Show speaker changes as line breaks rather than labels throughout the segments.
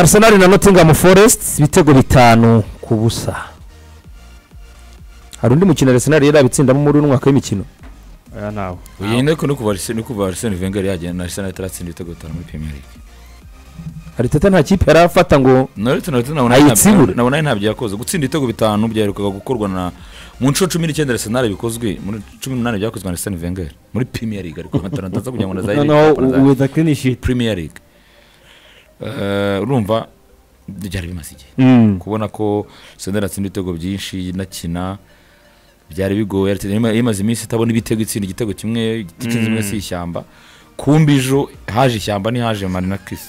arsenal na nottingham forest ibitego bitanu ku busa. Hari undi mukino arsenal yari yabitsindamo muri uno mwaka w'imikino?
Aya ntawe
iyi ni no kuva Arsene- no kuva Arsene Wenger yagenda na Arsenal itaratsinda ibitego bitanu muri Premier League.
Ariteta nta kipe yari afata ngo Ayitsibure.
nabona ari ntabyo yakoze. Gutsinda ibitego bitanu byaherukaga gukorwa na mu nshuro cumi n'icyenda Arsenal bikozwe muri cumi n'umunani byakozwe na Arsene Wenger muri Premier League. Ariko ntaza kugira ngo na za
noneho with a clean sheet
Premier League Eh, urumva byari bimaze igihe.
Mm.
kubona ko Arsenal atsinda ibitego byinshi inakina byari bigoye yimaze iminsi itabona ibitego itsinda igitego kimwe igiti kimwe si ishyamba. Kumbi ejo haje ishyamba ntihaje Marina Chris.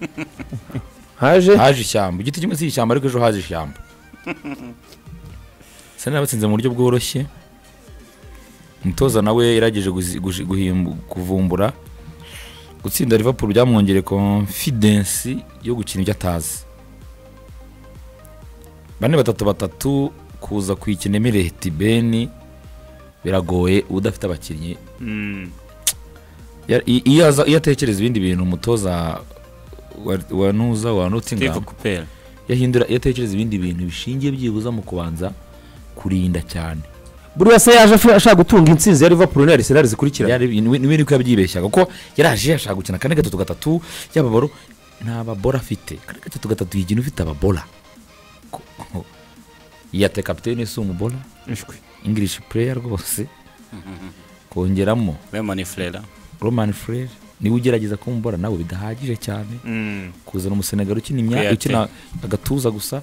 Haje?
Haje ishyamba. Igiti kimwe si ishyamba ariko ejo haje ishyamba. Arsenal batsinze mu buryo bworoshye. Umutoza nawe yarageje kuvumbura. Gutsinda Liverpool byamwongereye confidence yo gukina ibyo atazi. Bane batatu batatu kuza kuyikina emireti beni biragoye udafite abakinnyi. I- iyo atekereza ibindi bintu umutoza wa- nuza wa
Cooper.
yahindura iyo atekereza ibindi bintu bishingiye byibuza mu kubanza kurinda cyane.
Buri wese yaje ashaka gutunga intsinzi ya liverpool na arsenal zikurikira.
Yari- ni we niko yabyibeshyaga kuko yaraje ashaka gukina kane gatatu gatatu y'ababoro nta babora afite. Kane gatatu gatatu yigina ufite ababora yate kapitene si umubora english player rwose. Kongeramo.
Lemon Flera
roman frere ni we ugerageza kumubora nawe bidahagije cyane. Kuzana ukina imyanya
Kuyate.
ukina agatuza gusa.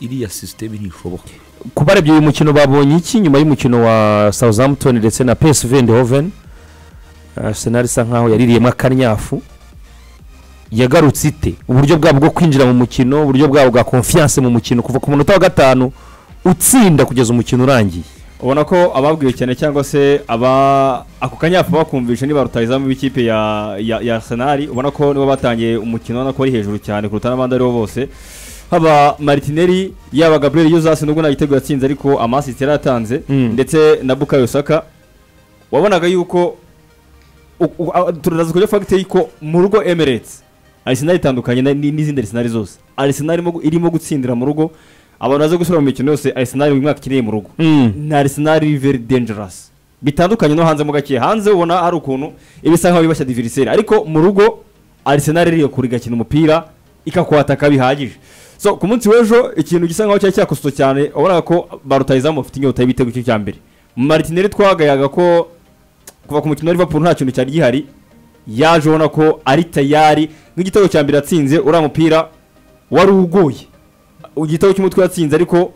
Iriya sisiteme ntishoboka.
Ku barebye uyu mukino babonye iki? Nyuma y'umukino wa southampton ndetse na psv eindhoven arsenal isa nkaho yaririyemo akanyafu yagarutse ite? Uburyo bwabo bwo kwinjira mu mukino uburyo bwabo bwa confiance mu mukino. Kuva ku munota wa gatanu utsinda kugeza umukino urangiye.
Ubona ko ababwiwe cyane cyangwa se aba ako kanyafu bakumvisha niba b'ikipe ya ya ya arsenal. Ubona ko nibo batangiye umukino ubona ko ari hejuru cyane kuruta n'abandi ari bo bose. Haba maritineri yaba gabriel yuzasi nubwo nta gitego yatsinze ariko amasiti yari atanze
Mm.
ndetse na bukayo saka. Wabonaga yuko turaza kujya fagite yuko mu rugo emirates arsenal itandukanye ni- n'izindi arsenal zose. Arsenal irimo- gutsindira mu rugo abantu baza gusubira mu mikino yose arsenal uyu mwaka ikiniye mu rugo. Ni arsenal iri very dangerous. Bitandukanye no hanze mo gake. Hanze ubona hari ukuntu iba isa nkaho yibashya diveriseri ariko mu rugo arsenal iriyo kure igakina umupira ikakwataka bihagije so ku munsi w'ejo ikintu gisa nkaho cyari cyakosoto cyane wabonaga ko ba rutayizamu bafite inyota y'ibitego cya mbere. Maritineri twagayaga ko kuva ku mukino wa liverpool nta kintu cyari gihari. Yaje ubona ko ari tayari. Nk'igitego cya mbere yatsinze uriya mupira wari ugoye igitego cy'umutwe yatsinze ariko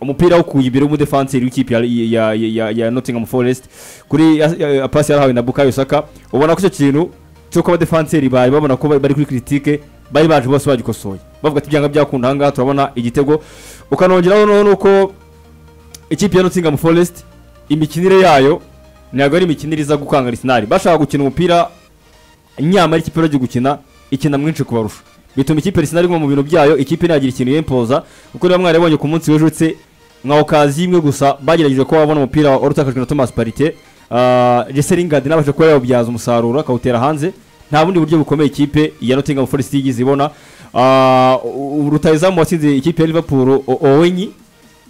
umupira awukuye imbere w'umudefanseri w'ikipe ya, ya, ya, Nottingham Forest kuri pasi yarahawe na Bukayo Saka. Ubona ko icyo kintu cy'uko abadefanseri bari babona ko bari kuri critique bari baje bose bagikosoye. Bavuga ati byanga byakunda ahangaha turabona igitego. Ukanongeraho noneho nuko ikipe ya Nottingham Forest imikinire yayo ntabwo ari imikinire iza gukanga Arsenal. Bashaka gukina umupira nyamara ikipe bagiye gukina ikina mwinshi kubarusha. Bituma ikipe Arsenal iguma mu bintu byayo ikipe ntiyagira ikintu yempoza kuko niba mwarabonye ku munsi w'ejo uretse nka okazi imwe gusa bagerageje ko babona umupira wari utakajwe na Thomas Partey. Uh, Jesse Lingard nabasha kuba yawubyaza umusaruro akawutera hanze. Nta bundi buryo bukomeye ikipe ya Nottingham Forest yigize ibona. Uh, rutayizamu watsinze ikipe ya Liverpool Owenyi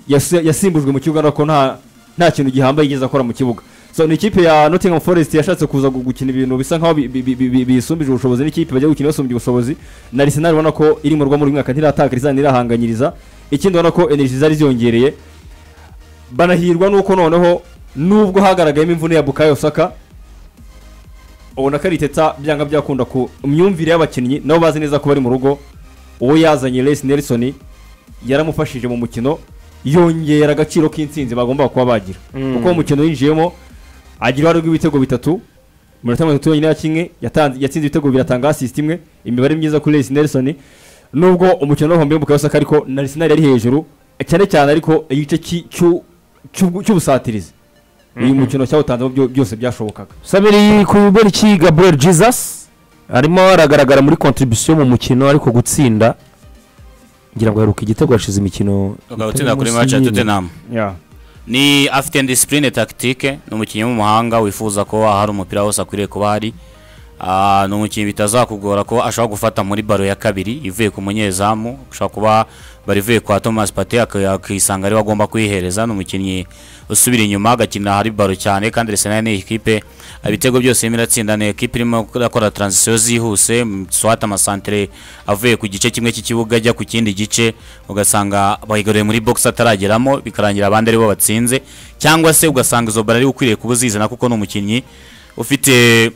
yasi- yasimbujwe mu kibuga ariko nta kintu gihambaye yigeze akora mu kibuga. So ni ikipe ya Nottingham Forest yashatse kuza gu- gukina ibintu bisa nkaho bi- bi- bi- bi- bisumbije ubushobozi. N'ikipe bajya gukina basumbye ubushobozi. Na Arsenal ubona ko iri mu rugo muri mwaka ntiratakariza ntirahanganyiriza ikindi ubona ko energy zari ziyongereye. Banahirwa nuko noneho nubwo hagaragayemo imvune ya Bukayo Saka ubona ko ari iteta byanga byakunda ku myumvire y'abakinnyi nabo bazi neza ko bari mu rugo. Uwo yazanye Les Nelson yaramufashije mu mukino yongera agaciro k'intsinzi bagomba kuba bagira. Kuko uwo mukino yinjiyemo agira uruhare rw'ibitego bitatu mu minota mirongo itatu yonyine ya kimwe yatsinze ibitego bibiri atanga asisiti imwe. Imibare myiza kuri Les Nelson. Nubwo umukino w'inkombe y'umupira w'isaka ariko na Arsenal yari hejuru cyane cyane ariko igice cy'ubusatirizi. Uyu mukino cyawutanzemo byo- byose byashobokaga.
Sabiri kubera iki gabriel jesus arimo aragaragara muri contribution mu mukino ariko gutsinda. Ngira ngo yaruka igitego yashize imikino
ukaba
itari
utsinda kuri match ya
yeah.
ni afite disipurine tactique ni umukinnyi w'umuhanga wifuza ko hari umupira wose akwiriye kuba hari Ah, ni umukinnyi bitazakugora ko ashobora gufata muri baro ya kabiri ivuye ku munyezamu ashobora kuba bari ivuye kwa Thomas Partey ak- akisanga ari we agomba kuyihereza ni umukinnyi usubira inyuma agakina hari baro cyane kandi Arsenal ni ikipe ibitego byose irimo iratsinda ni ikipe irimo gukora transition zihuse. Mm, swat amasantere avuye ku gice kimwe cy'ikibuga ajya ku kindi gice ugasanga bayigaruye muri box atarageramo bikarangira abandi ari bo batsinze. Cyangwa se ugasanga izo baro ari ukwiriye kuba uzizana kuko ni umukinnyi ufite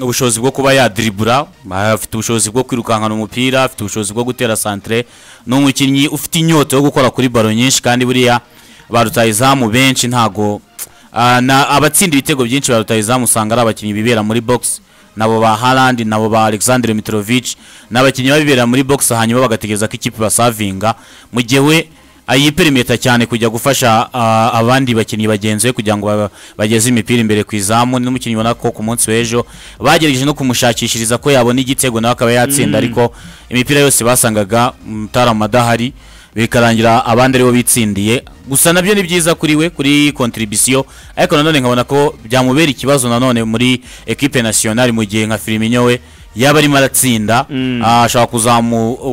ubushobozi bwo kuba yadiribura afite ubushobozi bwo kwirukankana umupira afite ubushobozi bwo gutera santere ni umukinnyi ufite inyota yo gukora kuri baro nyinshi kandi buriya ba rutayizamu benshi ntago ah, abatsinda ibitego byinshi ba rutayizamu usanga ari abakinnyi bibera muri box. Nabo ba Haaland nabo ba Alexander Mitrovic ni abakinnyi babibera muri box hanyuma bagategereza ko ikipe basavinga. Mu gihe we ayiperimeta cyane kujya gufasha abandi bakinnyi bagenzi be kugira ngo ba- bageze imipira imbere ku izamu. N'umukinnyi ubona ko ku munsi w'ejo bagerageje no kumushakishiriza ko yabona igitego nawe akaba yatsinda. Ariko imipira yose basangaga mutarama adahari bikarangira abandi ari bo bitsindiye. Gusa na byo ni byiza kuri we kuri kontribisiyo ariko nanone nkabona ko byamubera ikibazo nanone muri ekipe nasiyonari mu gihe nka Firmino we yaba arimo aratsinda ah, ashobora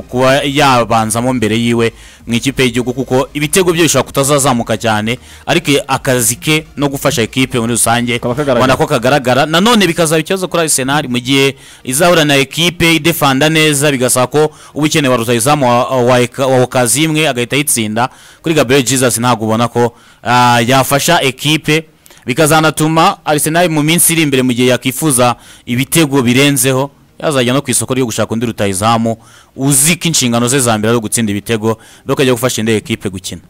kuba yabanzamo mbere yiwe mu ikipe y'igihugu kuko ibitego bye bishobora kutazazamuka cyane ariko akazi ke no gufasha ekipe muri rusange ubona ko kagaragara. Nanone bikazaba ikibazo kuri Arsenal mu gihe izahura na ekipe idefanda neza bigasaba ko uba ukeneye wa rutayizamu wa, wa, Eka- wa okazi imwe agahita ayitsinda. Kuri Gabriel Jesus ntabwo ubona ko ah, yafasha ekipe bikazanatuma Arsenal mu minsi iri imbere mu gihe yakifuza ibitego birenzeho. Yazajya no ku isoko ryo gushaka undi rutayizamu uzi ko inshingano ze za mbere ari ugutsinda ibitego bakajya gufasha indi ekipe gukina.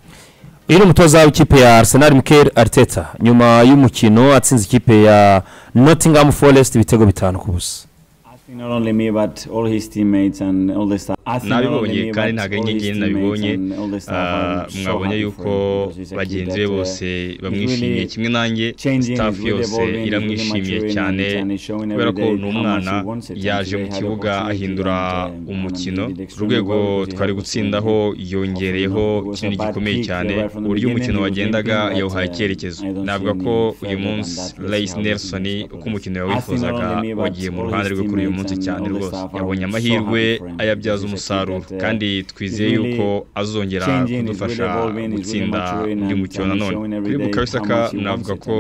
Uyu ni umutoza w'ikipe ya arsenal mikel arteta nyuma y'umukino atsinze ikipe ya nottingham forest ibitego bitanu ku busa.
Nabibonye kandi ntabwo ari
teammates
nabibonye Ah, mwabonye yuko bagenzi be
uh,
bose
is
bamwishimiye. kimwe nanjye
really
yose iramwishimiye cyane kubera ko ni umwana yaje mu kibuga ahindura
um,
umukino. urwego twari gutsindaho yongereyeho ikintu gikomeye cyane. uburyo umukino wagendaga
but,
yawuhaye
uh,
icyerekezo navuga ko uyu munsi
this
Nelson uko umukino yawifuzaga wagiye mu ruhande rwe kuri uyu munsi cyane rwose. yabonye amahirwe ayabyaza
kid
umusaruro.
Uh,
kandi twizeye yuko azongera kudufasha gutsinda undi mukino nanone kuri
day
Bukayo
how
Saka
much he wants
navuga ko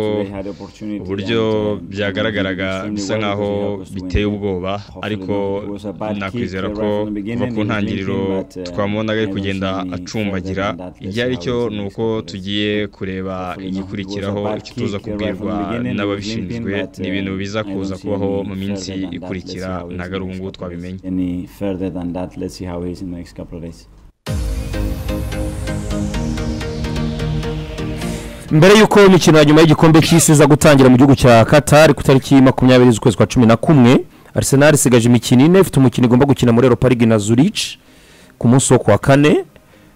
uburyo byagaragaraga bisa nkaho biteye ubwoba ariko nakwizera ko kuva ku ntangiriro
uh,
twamubonaga ari kugenda acumbagira. ibyari
see
cyo ni uko tugiye kureba igikurikiraho icyo tuza kubwirwa n'ababishinzwe. ni ibintu
uh,
biza
don't
kuza kubaho mu minsi ikurikira ntabwo ari ubu ngubu twabimenye.
Let's see how he is in the next couple of days.
mbere y'uko imikino ya nyuma y'igikombe cy'isi iza gutangira mu gihugu cya qatar ku itariki makumyabiri z'ukwezi kwa cumi na kumwe arsenal isigaje imikino ine ifite umukino igomba gukina muri europa league na zurich ku munsi wo kuwa kane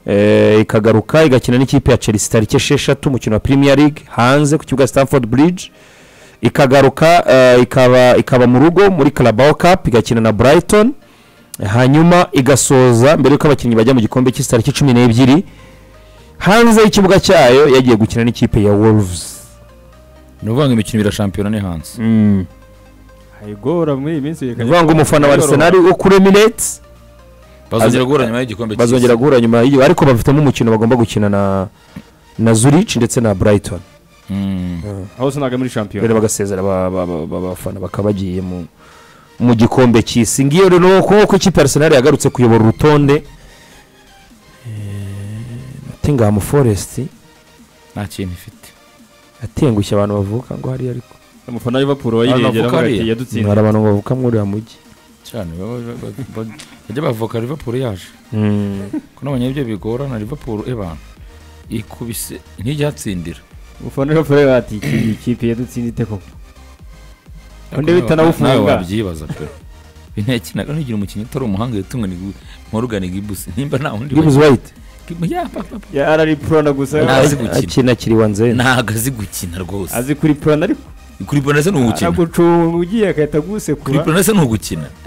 eh, ikagaruka igakina n'ikipe ya chelsea tariki esheshatu umukino wa premier league hanze ku kibuga stamford bridge ikagaruka eh, ikaba mu rugo muri carabao cup igakina na brighton hanyuma igasoza mbere y'uko abakinnyi bajya mu gikombe cy'isi tariki cumi n'ebyiri hanze y'ikibuga cyayo yagiye gukina n'ikipe ya wolves.
Ni ukuvuga ngo imikino ibiri ya shampiyona ni hanze.
Mm.
muri iyi minsi
ni ukuvuga ngo umufana wa arsenal wo kuri emineti
bazongera guhura nyuma y'igikombe
bazongera guhura nyuma y'iyo ariko bafitemo umukino bagomba gukina na na zurich ndetse na brighton.
Mm.
aho sinaga muri shampiyona.
Bagasezera ba- ba- ba- ba- abafana bakaba bagiye mu mu gikombe cy'isi. Ngiyo rero kuko ikipe ya arsenal yagarutse kuyobora urutonde nottingham forest
nta kintu ifite.
yatengushye abantu bavuka ngo hariya ariko.
Umufana wa liverpool
Hano
wayirengera
navuka
ati yadutsinze
hari abantu bavuka muri uriya mujyi.
Cyane bajya bavuka liverpool yaje.
Mm.
ko nabonye ibyo bigorana liverpool eba ikubise ntijya yatsindira
umufana liverpool ati iyi kipe yadutsinze iteko undi
Nawe-
bita
nawe
nawufunga
wabyibaza pe. Bintekinaga ntugira umukinnyi utari umuhanga yitungwa ni morgan gibusi nimba nta wundi
gibbs white.
Ya, arari purana gusa.
Ntazi gukina.
akina kiri wanzeni
ntago azi gukina rwose.
Azi kuri purana ariko
kuri bonese ni ugukina
aragucunga ugiye agahita
kuri
agusekura
bonese ni ugukina